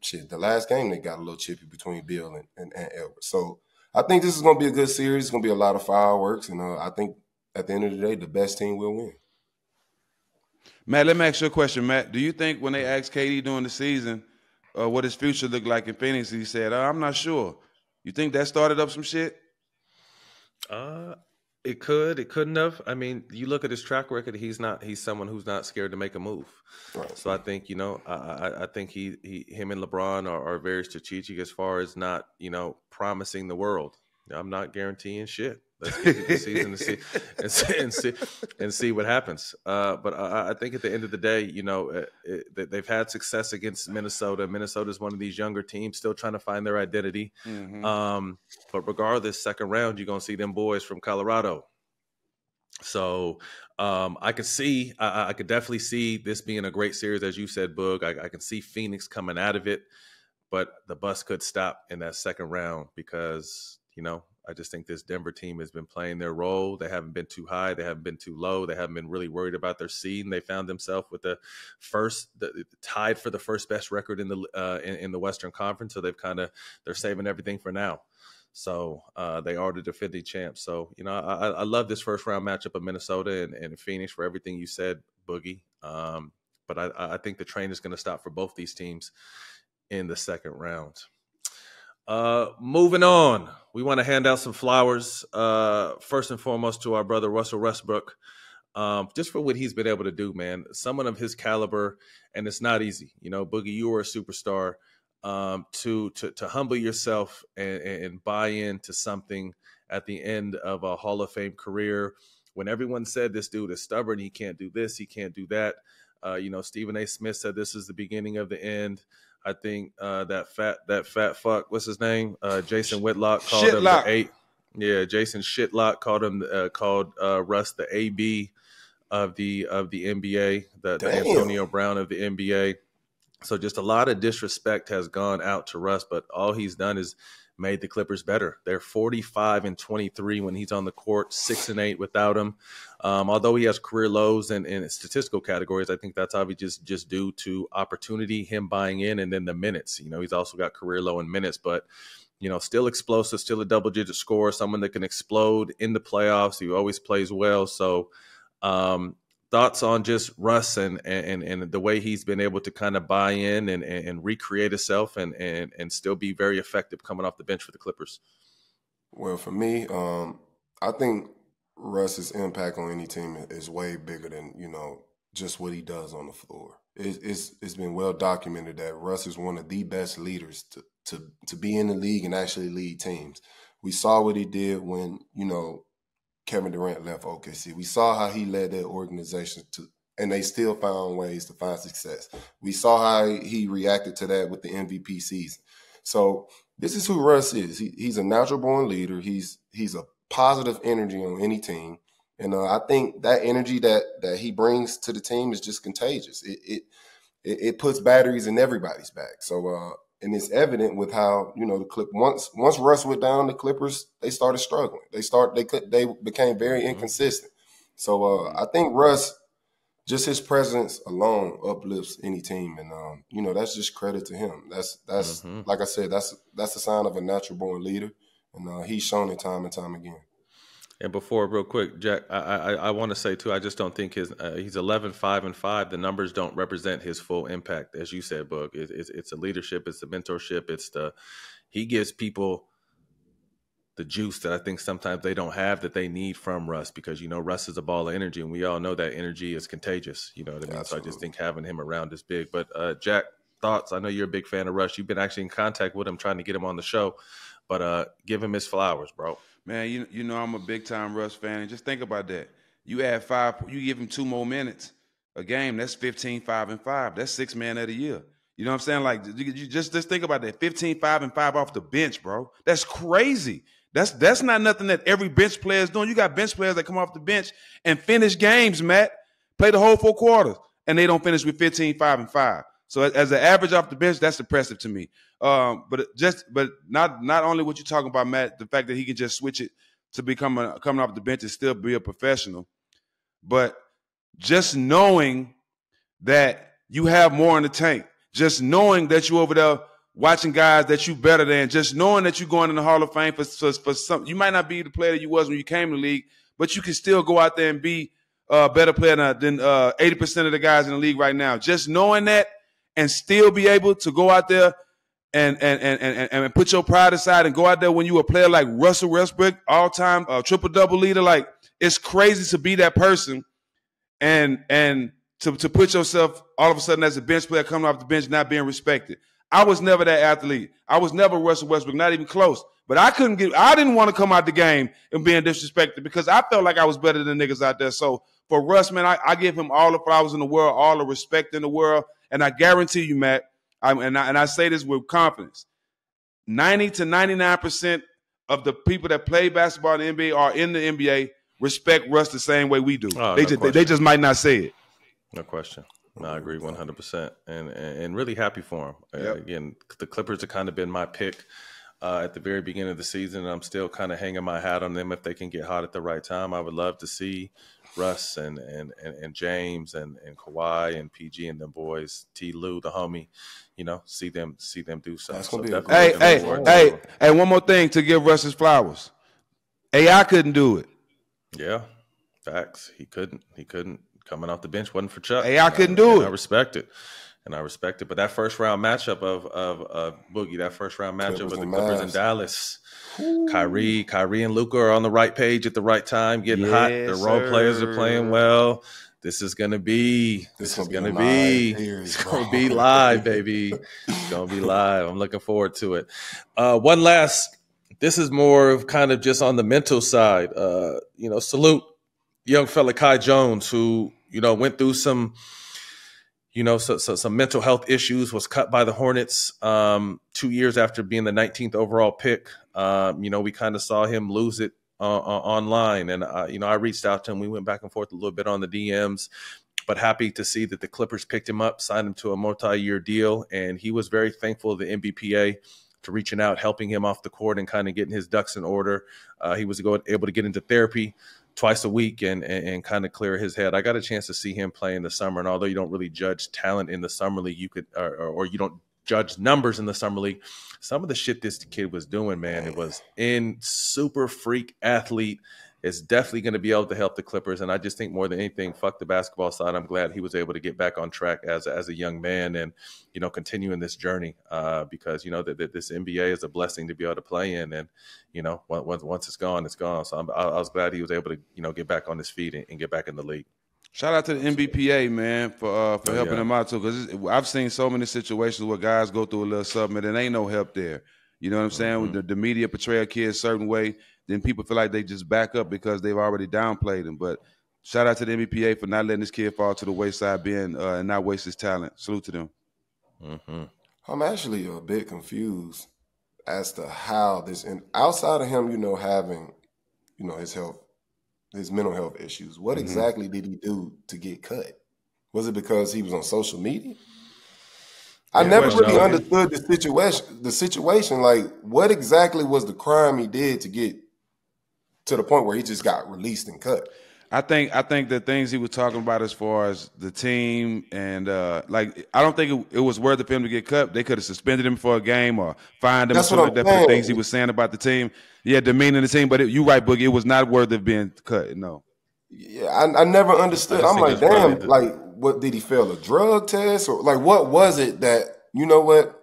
shit, the last game they got a little chippy between Beal and, and, and Edwards. So I think this is going to be a good series. It's going to be a lot of fireworks. And uh, I think at the end of the day, the best team will win. Matt, let me ask you a question, Matt. Do you think when they asked KD during the season uh, what his future looked like in Phoenix, he said, uh, "I'm not sure." You think that started up some shit? Uh, it could, it couldn't have. I mean, you look at his track record. He's not. He's someone who's not scared to make a move. Right. So I think you know, I, I, I think he, he, him and LeBron are, are very strategic as far as not, you know, promising the world. I'm not guaranteeing shit. Let's get the season and see and see and see, and see what happens. Uh, but I, I, think at the end of the day, you know, it, it, they've had success against Minnesota. Minnesota is one of these younger teams still trying to find their identity. Mm-hmm. Um, but regardless, second round, you're gonna see them boys from Colorado. So um, I can see, I, I could definitely see this being a great series, as you said, Boog. I, I can see Phoenix coming out of it, but the bus could stop in that second round because you know I just think this Denver team has been playing their role. They haven't been too high. They haven't been too low. They haven't been really worried about their seed. And they found themselves with the first, the, tied for the first best record in the uh, in, in, the Western Conference. So they've kind of they're saving everything for now. So uh, they are the defending champs. So you know I, I love this first round matchup of Minnesota and, and Phoenix for everything you said, Boogie. Um, but I, I think the train is going to stop for both these teams in the second round. Uh, moving on, we want to hand out some flowers. Uh, first and foremost to our brother Russell Westbrook, um, just for what he's been able to do, man. Someone of his caliber, and it's not easy. You know, Boogie, you were a superstar. Um, to to to humble yourself and, and buy into something at the end of a Hall of Fame career, when everyone said this dude is stubborn, he can't do this, he can't do that. Uh, you know, Stephen A. Smith said this is the beginning of the end. I think uh, that fat that fat fuck, what's his name? Uh, Jason Whitlock called Shitlock. him the eight. Yeah, Jason Shitlock called him uh, called uh, Russ the AB of the of the NBA, the, the Antonio Brown of the NBA. So just a lot of disrespect has gone out to Russ, but all he's done is made the Clippers better. They're 45 and 23 when he's on the court, six and eight without him. Um, although he has career lows in, in statistical categories, I think that's obviously just just due to opportunity, him buying in, and then the minutes. You know, he's also got career low in minutes, but you know, still explosive, still a double digit scorer, someone that can explode in the playoffs. He always plays well. So, um, thoughts on just Russ and, and and the way he's been able to kind of buy in and, and recreate himself and, and and still be very effective coming off the bench for the Clippers? Well, for me, um, I think Russ's impact on any team is way bigger than you know just what he does on the floor. It's, it's, it's been well documented that Russ is one of the best leaders to, to to be in the league and actually lead teams. We saw what he did when you know Kevin Durant left OKC. We saw how he led that organization to, and they still found ways to find success. We saw how he reacted to that with the MVP season. So this is who Russ is. He, he's a natural born leader. He's he's a positive energy on any team, and uh, I think that energy that that he brings to the team is just contagious. It it it, it puts batteries in everybody's back. So uh, and it's evident with how you know the clip once once Russ went down, the Clippers they started struggling. They start they could they became very mm-hmm. inconsistent. So uh, I think Russ, just his presence alone uplifts any team, and um, you know that's just credit to him. That's that's mm-hmm. like I said, that's that's a sign of a natural born leader, and uh, he's shown it time and time again. And before, real quick, Jack, I I, I want to say too. I just don't think his uh, he's 11, 5, and five. The numbers don't represent his full impact, as you said, Boog. It, it's it's a leadership, it's the mentorship, it's the he gives people the juice that I think sometimes they don't have that they need from Russ because you know Russ is a ball of energy, and we all know that energy is contagious. You know what I mean? Absolutely. So I just think having him around is big. But uh, Jack, thoughts? I know you're a big fan of Russ. You've been actually in contact with him, trying to get him on the show. But uh, give him his flowers, bro. Man, you you know I'm a big time Russ fan, and just think about that. You add five, you give him two more minutes a game. That's 15, five and five. That's six man of the year. You know what I'm saying? Like you, you just just think about that. 15, five and five off the bench, bro. That's crazy. That's that's not nothing that every bench player is doing. You got bench players that come off the bench and finish games, Matt. Play the whole four quarters, and they don't finish with 15, five and five. So as an average off the bench, that's impressive to me. Um, but just but not not only what you're talking about, Matt, the fact that he can just switch it to become a, coming off the bench and still be a professional, but just knowing that you have more in the tank, just knowing that you over there watching guys that you better than, just knowing that you're going in the Hall of Fame for, for, for some, you might not be the player that you was when you came to the league, but you can still go out there and be a better player than uh, 80% of the guys in the league right now. Just knowing that and still be able to go out there and and and and, and put your pride aside and go out there when you a player like Russell Westbrook, all time uh, triple double leader. Like it's crazy to be that person, and and to to put yourself all of a sudden as a bench player coming off the bench not being respected. I was never that athlete. I was never Russell Westbrook, not even close. But I couldn't get. I didn't want to come out the game and being disrespected because I felt like I was better than niggas out there. So for Russ, man, I, I give him all the flowers in the world, all the respect in the world, and I guarantee you, Matt, I, and I, and I say this with confidence, ninety to ninety nine percent of the people that play basketball in the NBA are in the NBA respect Russ the same way we do. Oh, they no just they, they just might not say it. No question. No, I agree 100%. And, and, and really happy for him. Uh, Again, the Clippers have kind of been my pick uh, at the very beginning of the season. And I'm still kind of hanging my hat on them if they can get hot at the right time. I would love to see Russ and, and, and, and James and, and Kawhi and PG and them boys, T. Lue, the homie, you know, see them see them do something. That's gonna be Hey, hey, forward hey, hey! One more thing to give Russ his flowers. AI couldn't do it. Yeah, facts. He couldn't. He couldn't. Coming off the bench wasn't for Chuck. Hey, I couldn't do and it. I respect it, and I respect it. But that first round matchup of of, of Boogie, that first round matchup Clippers with the and Clippers Mavs. and Dallas, Kyrie, Kyrie and Luka are on the right page at the right time, getting hot. The Yes, role players are playing well. This is gonna be. This This, is gonna gonna be a be. series, it's gonna be live, baby. It's gonna be live. I'm looking forward to it. Uh, one last. This is more of kind of just on the mental side. Uh, you know, salute young fella Kai Jones, who you know went through some, you know, so, so, some mental health issues. Was cut by the Hornets um, two years after being the 19th overall pick. Um, you know, we kind of saw him lose it uh, uh, online, and uh, you know, I reached out to him. We went back and forth a little bit on the DMs. But happy to see that the Clippers picked him up, signed him to a multi-year deal, and he was very thankful of the NBPA to reaching out, helping him off the court, and kind of getting his ducks in order. Uh, he was able to get into therapy twice a week and, and, and kind of clear his head. I got a chance to see him play in the summer, and although you don't really judge talent in the summer league, you could or, or, or you don't judge numbers in the summer league. Some of the shit this kid was doing, man, it was in super freak athlete. It's definitely going to be able to help the Clippers, and I just think more than anything, fuck the basketball side. I'm glad he was able to get back on track as as a young man, and you know, continuing this journey uh, because you know that, that this NBA is a blessing to be able to play in, and you know, once once- it's gone, it's gone. So I'm, I, I was glad he was able to you know get back on his feet and, and get back in the league. Shout out to the NBPA man for uh, for Oh, helping yeah. them out too. Because I've seen so many situations where guys go through a little something and ain't no help there. You know what I'm saying? Mm-hmm. The, the media portray a kid a certain way, then people feel like they just back up because they've already downplayed him. But shout out to the NBPA for not letting this kid fall to the wayside, being uh, and not waste his talent. Salute to them. hmm I'm actually a bit confused as to how this and outside of him, you know, having, you know, his health, his mental health issues. What Mhm. exactly did he do to get cut? Was it because he was on social media? I Yeah, never really no. understood the situation. The situation, like, what exactly was the crime he did to get to the point where he just got released and cut? I think I think the things he was talking about as far as the team and uh, like I don't think it, it was worth it for him to get cut. They could have suspended him for a game or fined him That's or something like that for the things he was saying about the team. Yeah, demeaning the team, but it, you right, Boogie. It was not worth it being cut. No. Yeah, I, I never understood. I I'm like, it's probably damn, the- like, what did he fail a drug test or like, what was it that you know what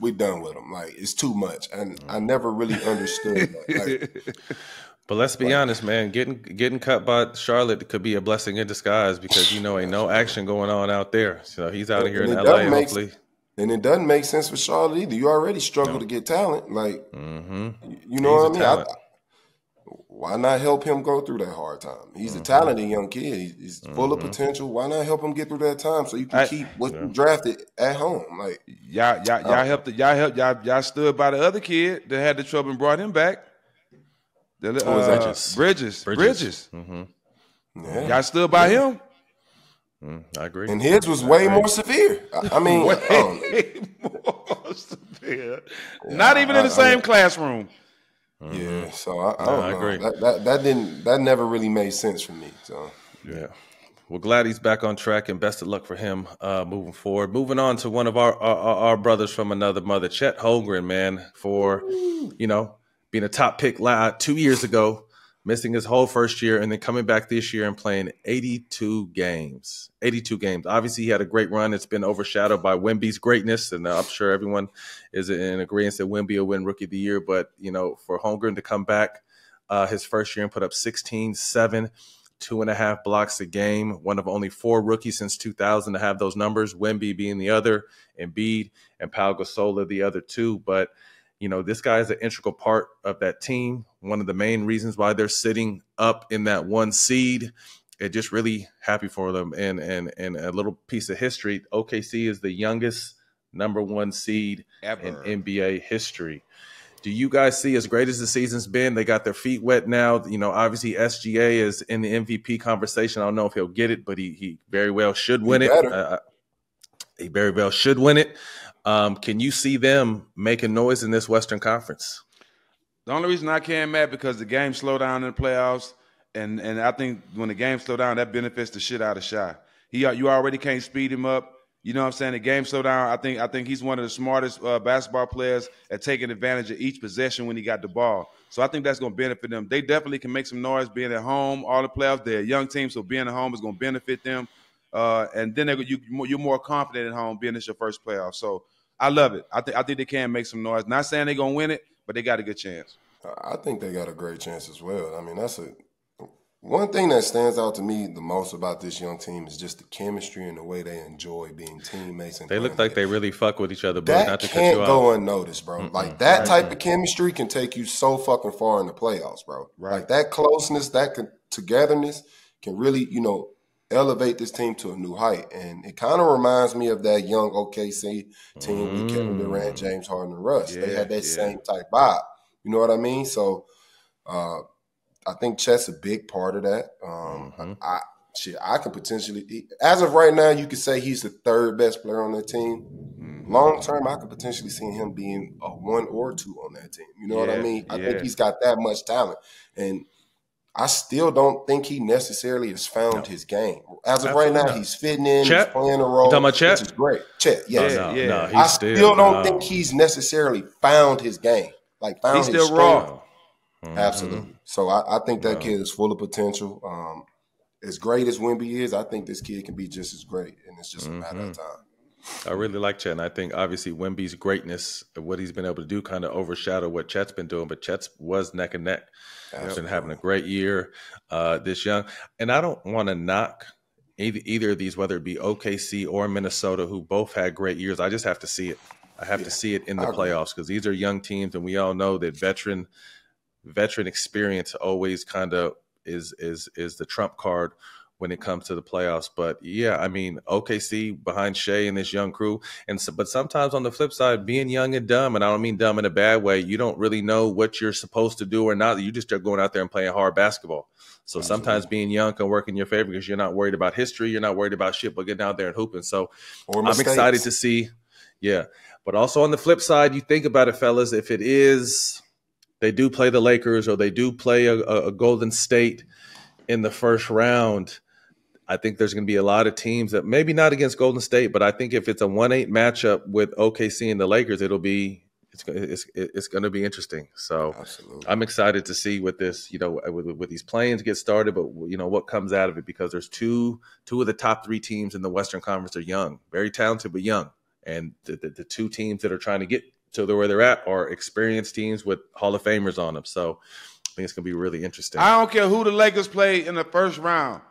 we done with him? Like, it's too much, and I never really understood. That. Like, But let's be honest, man. Getting getting cut by Charlotte could be a blessing in disguise because you know ain't no action going on out there. So he's out of here in LA. doesn't make Hopefully, and it doesn't make sense for Charlotte either. You already struggle to get talent, like hmm you- know He's what I mean. I, why not help him go through that hard time? He's Mm-hmm. a talented young kid. He's, he's full of potential. Why not help him get through that time so you can I- keep what you drafted at home? Like, Y'all, y'all, y'all helped. Y'all helped. Y'all, y'all stood by the other kid that had the trouble and brought him back. The, Who was uh, that? Bridges. Bridges. Bridges. hmm yeah. Y'all stood by him. Mm, I agree. and his was way more severe. I, I mean, um, More severe. Not even in the same classroom. Yeah, so I, I don't I know. agree. That, that that didn't that never really made sense for me. So Yeah. Well, glad he's back on track, and best of luck for him uh, moving forward. Moving on to one of our, our our brothers from another mother, Chet Holmgren, man, for you know being a top pick two years ago, missing his whole first year, and then coming back this year and playing 82 games. 82 games. Obviously, he had a great run. It's been overshadowed by Wemby's greatness, and I'm sure everyone is in agreement that Wemby will win Rookie of the Year. But you know, for Holmgren to come back uh, his first year and put up 16, 7 two and a half blocks a game, one of only four rookies since 2000 to have those numbers, Wemby being the other, Embiid and Pau Gasol the other two. But, you know, this guy is an integral part of that team. One of the main reasons why they're sitting up in that one seed. It just really happy for them. And, and, and a little piece of history OKC is the youngest number one seed Ever. in NBA history do you guys see as great as the season's been? They got their feet wet now. You know, obviously SGA is in the MVP conversation. I don't know if he'll get it, but he he very well should win he it. Uh, uh, he very well should win it. Um, can you see them making noise in this Western Conference? The only reason I can't, Matt, because the game slow down in the playoffs, and and I think when the game slow down, that benefits the shit out of Shai. He you already can't speed him up. You know what I'm saying? The game slow down. I think I think he's one of the smartest uh, basketball players at taking advantage of each possession when he got the ball. So I think that's going to benefit them. They definitely can make some noise being at home. All the playoffs, they're a young team, so being at home is going to benefit them. Uh, and then you, you're more confident at home being it's your first playoff. So I love it. I think I think they can make some noise. Not saying they're going to win it, but they got a good chance. I think they got a great chance as well. I mean, that's a one thing that stands out to me the most about this young team is just the chemistry and the way they enjoy being teammates. And they look like they really fuck with each other. Bro. That can't go unnoticed, bro. Mm-mm. Like that type of chemistry can take you so fucking far in the playoffs, bro. Right. Like that closeness, that togetherness can really, you know, elevate this team to a new height. And it kind of reminds me of that young OKC team mm. with Kevin Durant, James Harden, and Russ. Yeah, they had that yeah. same type vibe. You know what I mean? So. uh I think Chet's a big part of that. Um, mm-hmm. I shit, I could potentially, as of right now, you could say he's the third best player on that team. Mm-hmm. Long term, I could potentially see him being a one or two on that team. You know yeah, what I mean? I think he's got that much talent, and I still don't think he necessarily has found no. his game. As of Absolutely right now, he's fitting in, Chet? he's playing a role, which Chet? is great. Chet, yes, oh, no, yeah. No, I still, still don't think he's necessarily found his game. Like found he's still raw. Mm-hmm. Absolutely. So I, I think that kid is full of potential. Um, as great as Wemby is, I think this kid can be just as great, and it's just mm-hmm. a matter of mm-hmm. time. I really like Chet, and I think obviously Wemby's greatness, what he's been able to do, kind of overshadow what Chet's been doing. But Chet's was neck and neck. Absolutely. He's been having a great year uh, this young, and I don't want to knock either, either of these, whether it be OKC or Minnesota, who both had great years. I just have to see it. I have yeah, to see it in the playoffs because these are young teams, and we all know that veteran veteran experience always kind of is is is the trump card when it comes to the playoffs. But yeah, I mean, OKC behind Shai and this young crew, and so, but sometimes on the flip side, being young and dumb, and I don't mean dumb in a bad way, you don't really know what you're supposed to do or not. You just are going out there and playing hard basketball. So Absolutely. sometimes being young can work in your favor because you're not worried about history, you're not worried about shit, but getting out there and hooping. So I'm excited to see, yeah. But also on the flip side, you think about it, fellas, if it is they do play the Lakers or they do play a, a Golden State in the first round, I think there's going to be a lot of teams that maybe not against Golden State, but I think if it's a one eight matchup with OKC and the Lakers, it'll be it's it's it's going to be interesting. So Absolutely. I'm excited to see what this you know with, with these plans get started, but you know what comes out of it because there's two two of the top three teams in the Western Conference are young, very talented but young, and the, the, the two teams that are trying to get to where they're at are experienced teams with Hall of Famers on them. So I think it's going to be really interesting. I don't care who the Lakers play in the first round.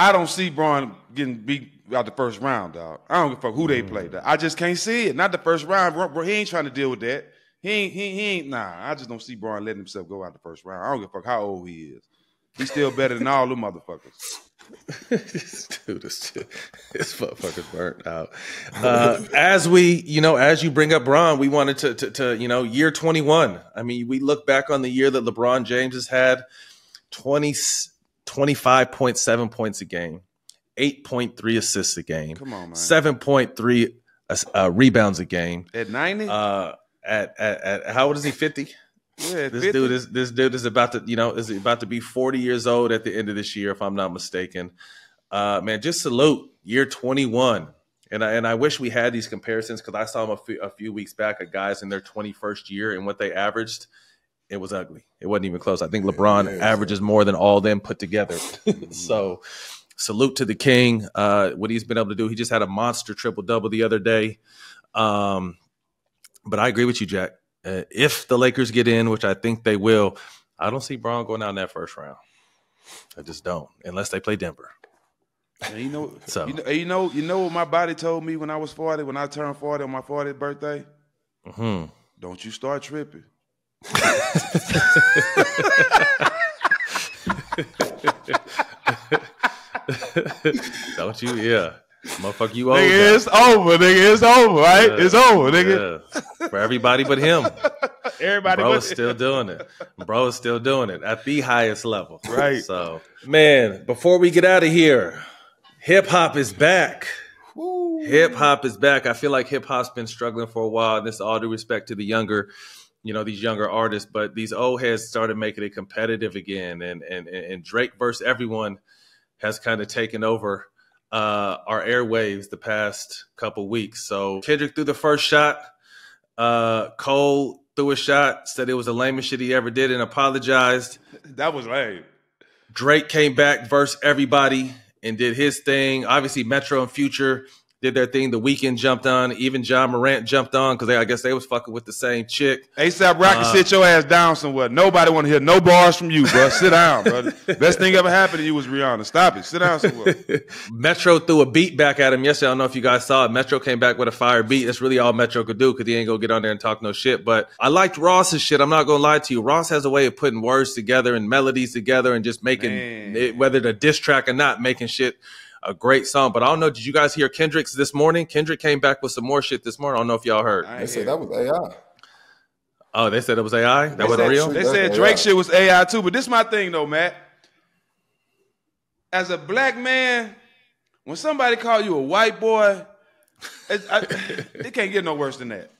I don't see Bron getting beat out the first round, dog. I don't give a fuck who they play. Dog. I just can't see it. Not the first round. He ain't trying to deal with that. He ain't, he, he ain't, nah. I just don't see Bron letting himself go out the first round. I don't give a fuck how old he is. He's still better than all them motherfuckers. Dude, this, this motherfucker's burnt out. Uh, as we, you know, as you bring up Bron, we wanted to, to, to, you know, year 21. I mean, we look back on the year that LeBron James has had 20, 25.7 points a game, 8.3 assists a game, Come on, man. 7.3 uh, rebounds a game. At 90? Uh, at, at, at, how old is he? 50? Yeah, this 50. dude is this dude is about to you know is about to be 40 years old at the end of this year if I'm not mistaken. Uh, man, just salute year 21. And I, and I wish we had these comparisons because I saw them a few, a few weeks back of guys in their 21st year and what they averaged. It was ugly. It wasn't even close. I think LeBron yeah, averages more than all them put together. Mm-hmm. so salute to the king. Uh, what he's been able to do. He just had a monster triple double the other day. Um, but I agree with you, Jack. Uh, if the Lakers get in, which I think they will, I don't see Bron going out in that first round. I just don't, unless they play Denver. And you know, So- you know, you know, you know what my body told me when I was forty, when I turned forty on my 40th birthday. hmm Don't you start tripping. Don't you? Yeah, motherfucker, you now. Nigga, it's over, nigga. It's over, right? Yeah. It's over, nigga. Yeah. For everybody but him. Everybody Bro is still doing it. Bro is still doing it at the highest level. Right. So, man, before we get out of here, hip hop is back. Hip hop is back. I feel like hip hop's been struggling for a while. And this all due respect to the younger, you know, these younger artists, but these old heads started making it competitive again. And and and Drake versus everyone has kind of taken over uh, our airwaves the past couple weeks. So Kendrick threw the first shot. Uh, Cole threw a shot, said it was the lamest shit he ever did, and apologized. that was lame. Drake came back, versus everybody, and did his thing. Obviously, Metro and Future did their thing. The Weeknd jumped on. Even John Morant jumped on because I guess they was fucking with the same chick. ASAP Rocky, Uh, sit your ass down somewhere. Nobody want to hear no bars from you, bro. Sit down, bro. Best thing ever happened to you was Rihanna. Stop it. Sit down somewhere. Metro threw a beat back at him yesterday. I don't know if you guys saw it. Metro came back with a fire beat. That's really all Metro could do because he ain't gonna get on there and talk no shit. But I liked Ross's shit. I'm not gonna lie to you. Ross has a way of putting words together and melodies together and just making it, whether the diss track or not, making shit a great song. But I don't know. Did you guys hear Kendrick's this morning? Kendrick came back with some more shit this morning. I don't know if y'all heard. I They said that was AI. Oh, they said it was AI. That They wasn't said- real. They That's said AI. Drake shit was AI too, but this my thing though, Matt. As a black man, when somebody call you a white boy, it, I, it can't get no worse than that.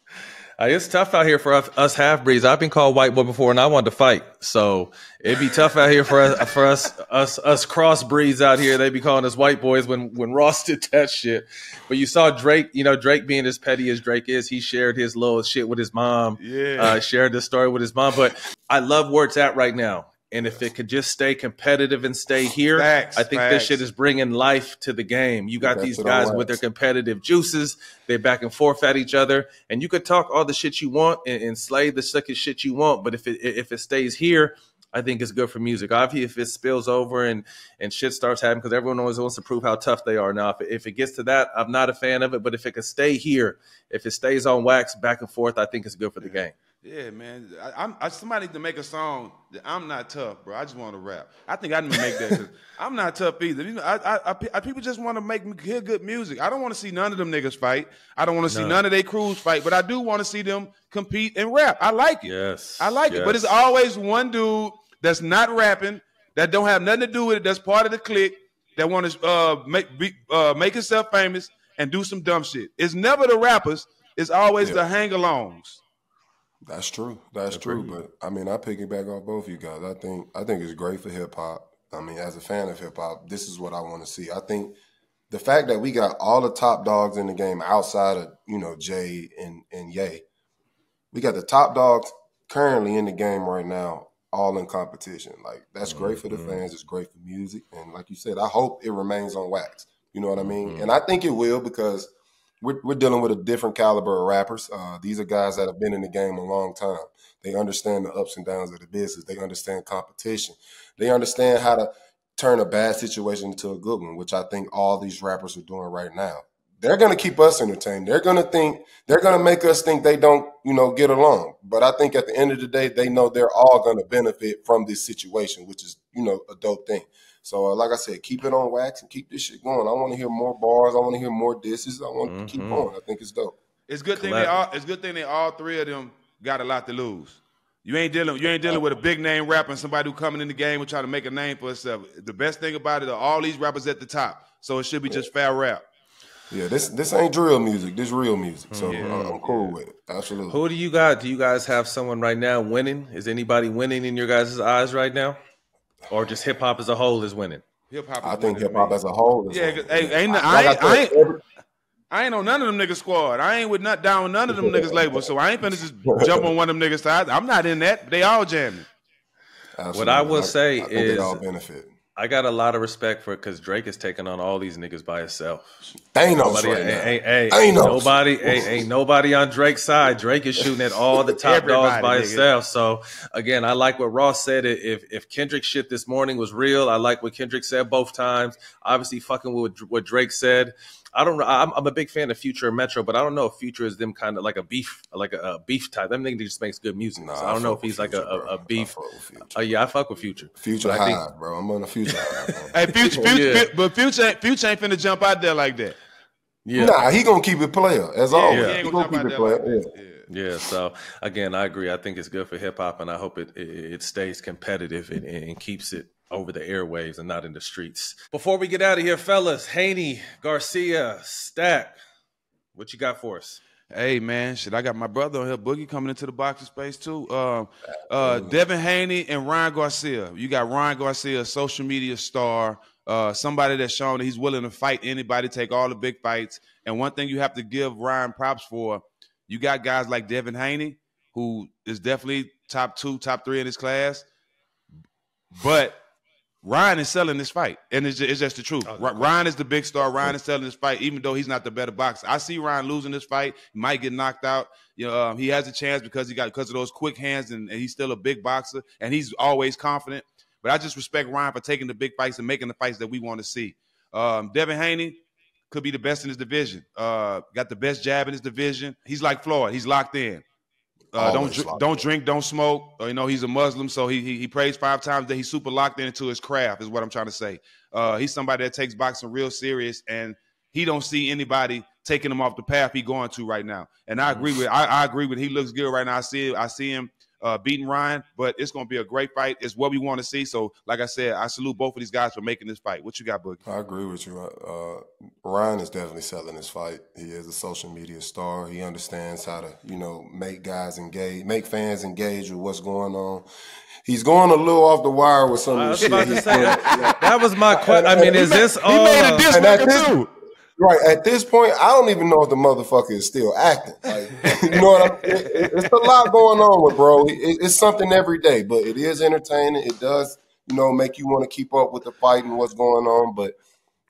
Uh, it's tough out here for us, us half breeds. I've been called white boy before, and I wanted to fight. So it'd be tough out here for us, for us, us, us cross breeds out here. They'd be calling us white boys when when Ross did that shit. But you saw Drake. You know, Drake being as petty as Drake is, he shared his little shit with his mom. Yeah. uh, shared the story with his mom. But I love where it's at right now. And if it could just stay competitive and stay here, Facts, I think facts. this shit is bringing life to the game. You got That's these guys with their competitive juices. They back and forth at each other, and you could talk all the shit you want and, and slay the second shit you want. But if it if it stays here, I think it's good for music. Obviously, if it spills over and and shit starts happening, because everyone always wants to prove how tough they are. Now, if it, if it gets to that, I'm not a fan of it. But if it could stay here, if it stays on wax back and forth, I think it's good for the game. Yeah, man. I, I'm I, somebody need to make a song that I'm not tough, bro. I just want to rap. I think I need to make that. 'cause I'm not tough either. You know, I, I, I, people just want to make me hear good music. I don't want to see none of them niggas fight. I don't want to see none of their crews fight, but I do want to see them compete and rap. I like it. Yes, I like it. But it's always one dude that's not rapping, that don't have nothing to do with it, that's part of the clique, that want to uh, make be, uh, make himself famous and do some dumb shit. It's never the rappers. It's always Yeah. the hang-alongs. That's true. That's true. But I mean, I piggyback off both of you guys. I think I think it's great for hip hop. I mean, as a fan of hip hop, this is what I want to see. I think the fact that we got all the top dogs in the game outside of you know Jay and and Ye, we got the top dogs currently in the game right now, all in competition. Like that's great for the mm-hmm. fans. It's great for music, and like you said, I hope it remains on wax. You know what I mean? Mm-hmm. And I think it will because we're, we're dealing with a different caliber of rappers. Uh, these are guys that have been in the game a long time. They understand the ups and downs of the business. They understand competition. They understand how to turn a bad situation into a good one, which I think all these rappers are doing right now. They're going to keep us entertained. They're going to think, they're going to make us think they don't, you know, get along. But I think at the end of the day, they know they're all going to benefit from this situation, which is, you know, a dope thing. So, uh, like I said, keep it on wax and keep this shit going. I want to hear more bars. I want to hear more disses. I want to keep going. I think it's dope. It's good thing they all. It's good thing they all three of them got a lot to lose. You ain't dealing. You ain't dealing with a big name rapper and somebody who coming in the game and trying to make a name for himself. The best thing about it are all these rappers at the top. So it should be just fair rap. Yeah, this this ain't drill music. This real music. So Yeah. uh, I'm cool with it. Absolutely. Who do you got? Do you guys have someone right now winning? Is anybody winning in your guys' eyes right now? Or just hip hop as a whole is winning? Hip hop. I think hip hop as a whole. Is Yeah, on. 'cause, hey, ain't- Like I ain't- said, I ain't- every- I ain't on none of them niggas squad. I ain't with not down with none of them niggas labels. So I ain't finna just jump on one of them niggas sides. I'm not in that. They all jamming. What I will absolutely. say I think is- they all benefit. I got a lot of respect for it because Drake is taking on all these niggas by himself. Thanos Nobody, right ain't, now. ain't, ain't, Thanos. nobody, ain't, ain't nobody on Drake's side. Drake is shooting at all the top dogs by nigga. himself. So again, I like what Ross said. If if Kendrick shit this morning was real, I like what Kendrick said both times. Obviously, fucking with what Drake said. I don't know. I'm, I'm a big fan of Future and Metro, but I don't know if Future is them kind of like a beef, like a, a beef type. Them niggas just makes good music. Nah, so I don't know if he's with like a, a, a beef. I fuck Future. Oh yeah, I fuck with Future. Future I high, think- bro. I'm on a future high. Bro. Hey, future, future, Yeah. but future, ain't- future ain't finna jump out there like that. Yeah. Nah, he gonna keep it player as always. he Yeah. ain't He gonna gonna keep it there like Yeah. Yeah. Yeah, so again, I agree. I think it's good for hip hop, and I hope it, it it stays competitive and, and keeps it over the airwaves and not in the streets. Before we get out of here, fellas, Haney, Garcia, Stack, what you got for us? Hey man, shit! I got my brother on here, Boogie, coming into the boxing space too. Um, uh, Devin Haney and Ryan Garcia. You got Ryan Garcia, a social media star, uh, somebody that's shown that he's willing to fight anybody, take all the big fights. And one thing you have to give Ryan props for, you got guys like Devin Haney, who is definitely top two, top three in his class. But Ryan is selling this fight, and it's just, it's just the truth. Oh, Ryan is the big star. Ryan is selling this fight, even though he's not the better boxer. I see Ryan losing this fight. He might get knocked out. You know, um, he has a chance because he got because of those quick hands, and, and he's still a big boxer, and he's always confident. But I just respect Ryan for taking the big fights and making the fights that we want to see. Um, Devin Haney could be the best in his division. Uh, got the best jab in his division. He's like Floyd. He's locked in. Uh, don't dr- don't drink, don't smoke. Uh, you know he's a Muslim, so he, he he prays five times. That he's super locked into his craft. Is what I'm trying to say. Uh, he's somebody that takes boxing real serious, and he don't see anybody taking him off the path he going to right now. And I agree with I, I agree with. He looks good right now. I see I see him uh, beating Ryan, but it's going to be a great fight. It's what we want to see. So, like I said, I salute both of these guys for making this fight. What you got, Boogie? I agree with you. Uh, Ryan is definitely selling this fight. He is a social media star. He understands how to, you know, make guys engage, make fans engage with what's going on. He's going a little off the wire with some of the shit. he's say that, that was my question. I mean, is this He all? made a uh, diss and record too. Right at this point, I don't even know if the motherfucker is still acting. Like, you know what I'm? It- it's a lot going on with bro. It, it's something every day, but it is entertaining. It does, you know, make you want to keep up with the fight and what's going on. But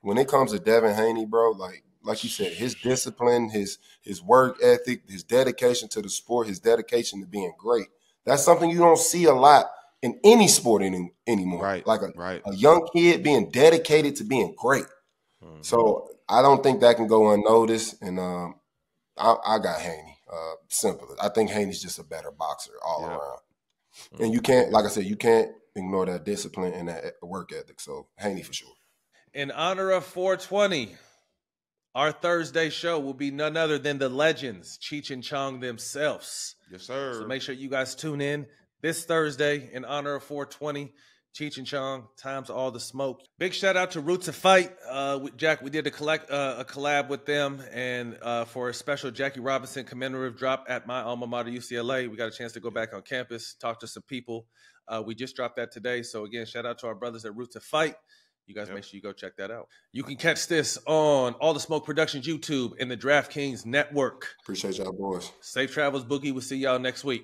when it comes to Devin Haney, bro, like like you said, his discipline, his his work ethic, his dedication to the sport, his dedication to being great. That's something you don't see a lot in any sport any, anymore. Right, Like a, right. a young kid being dedicated to being great. Mm-hmm. So I don't think that can go unnoticed. And um, I, I got Haney. Uh, simple. I think Haney's just a better boxer all Yeah. around. And you can't, like I said, you can't ignore that discipline and that work ethic. So Haney for sure. In honor of 420, our Thursday show will be none other than the legends, Cheech and Chong themselves. Yes, sir. So make sure you guys tune in this Thursday in honor of 420. Cheech and Chong, times all the smoke. Big shout out to Roots of Fight. Uh, with Jack, we did a collect uh, a collab with them, and uh, for a special Jackie Robinson commemorative drop at my alma mater UCLA, we got a chance to go back on campus, talk to some people. Uh, we just dropped that today, so again, shout out to our brothers at Roots of Fight. You guys Yep. make sure you go check that out. You can catch this on All the Smoke Productions YouTube and the DraftKings Network. Appreciate y'all boys. Safe travels, Boogie. We'll see y'all next week.